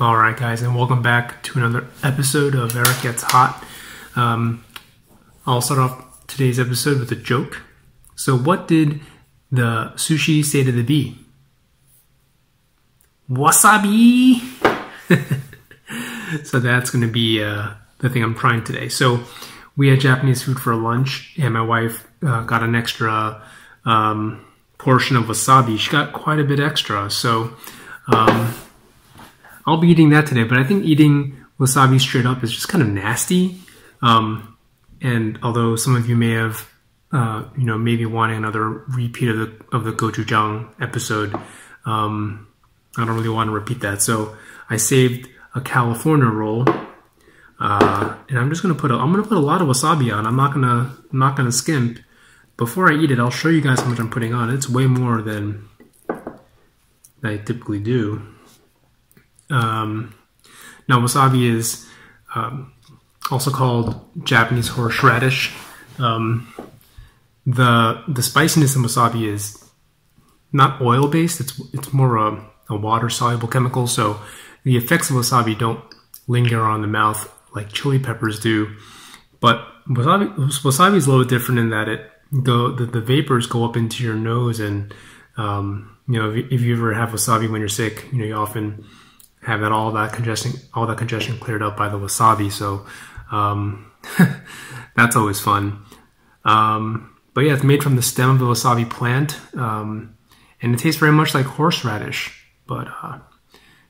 All right, guys, and welcome back to another episode of Eric Gets Hot. Um, I'll start off today's episode with a joke. So, what did the sushi say to the bee? Wasabi! so, that's going to be uh, the thing I'm trying today. So, we had Japanese food for lunch, and my wife uh, got an extra um, portion of wasabi. She got quite a bit extra. So, um, I'll be eating that today, but I think eating wasabi straight up is just kind of nasty. Um, and although some of you may have, uh, you know, maybe wanting another repeat of the of the gochujang episode, um, I don't really want to repeat that. So I saved a California roll, uh, and I'm just gonna put a, I'm gonna put a lot of wasabi on. I'm not gonna I'm not gonna skimp. Before I eat it, I'll show you guys how much I'm putting on. It's way more than I typically do. Um, now, wasabi is um, also called Japanese horseradish. Um, the the spiciness in wasabi is not oil based. It's it's more a, a water soluble chemical. So the effects of wasabi don't linger on the mouth like chili peppers do. But wasabi wasabi is a little different in that it the the, the vapors go up into your nose and um, you know if, if you ever have wasabi when you're sick, you know you often have that all that congestion all that congestion cleared up by the wasabi. So um, that's always fun. Um, but yeah, it's made from the stem of the wasabi plant, um, and it tastes very much like horseradish. But uh,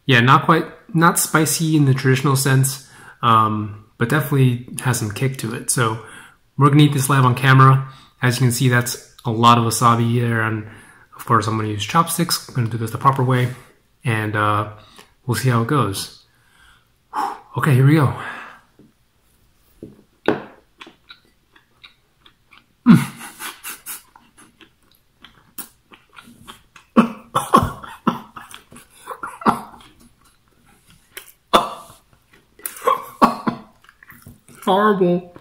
yeah, not quite not spicy in the traditional sense, um, but definitely has some kick to it. So we're gonna eat this live on camera. As you can see, that's a lot of wasabi there, and of course, I'm gonna use chopsticks. I'm gonna do this the proper way, and uh, we'll see how it goes. Okay, here we go. Horrible.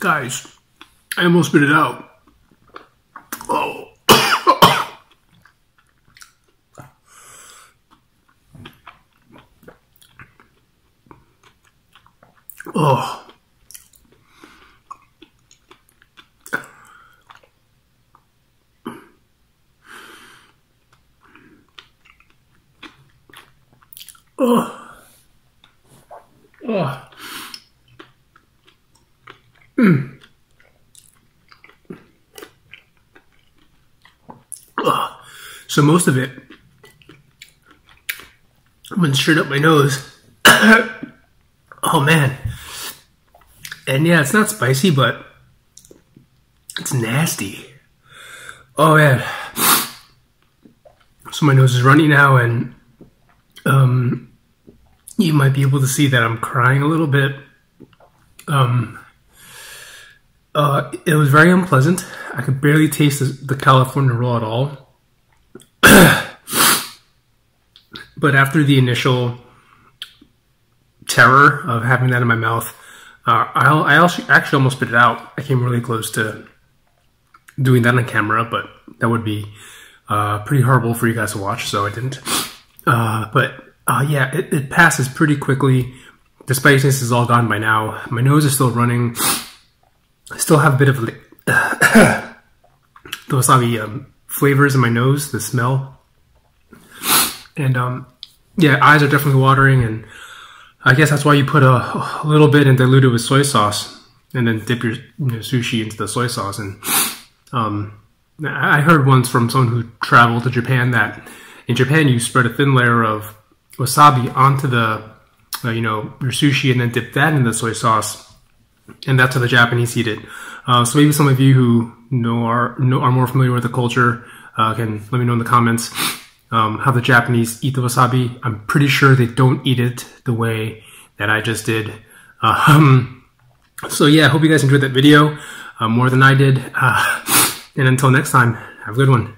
Guys, I almost spit it out. Oh. oh. Oh. Oh. Mm. So most of it went straight up my nose. oh man. And yeah, it's not spicy, but it's nasty. Oh man. So my nose is runny now and um you might be able to see that I'm crying a little bit. Um uh, it was very unpleasant. I could barely taste the, California roll at all. but after the initial terror of having that in my mouth, uh, I, I also actually almost spit it out. I came really close to doing that on camera, but that would be uh, pretty horrible for you guys to watch, so I didn't. Uh, but uh, yeah, it, it passes pretty quickly. The spiciness is all gone by now. My nose is still running. I still have a bit of the wasabi um, flavors in my nose, the smell, and um, yeah, eyes are definitely watering, and I guess that's why you put a, a, little bit and dilute it with soy sauce, and then dip your you know, sushi into the soy sauce. And um, I heard once from someone who traveled to Japan that in Japan you spread a thin layer of wasabi onto the uh, you know your sushi, and then dip that in the soy sauce and that's how the Japanese eat it. Uh, so maybe some of you who know are know, are more familiar with the culture uh, can let me know in the comments. um, how the Japanese eat the wasabi. I'm pretty sure they don't eat it the way that I just did. Um, so yeah, I hope you guys enjoyed that video uh, more than I did. Uh, and until next time, have a good one.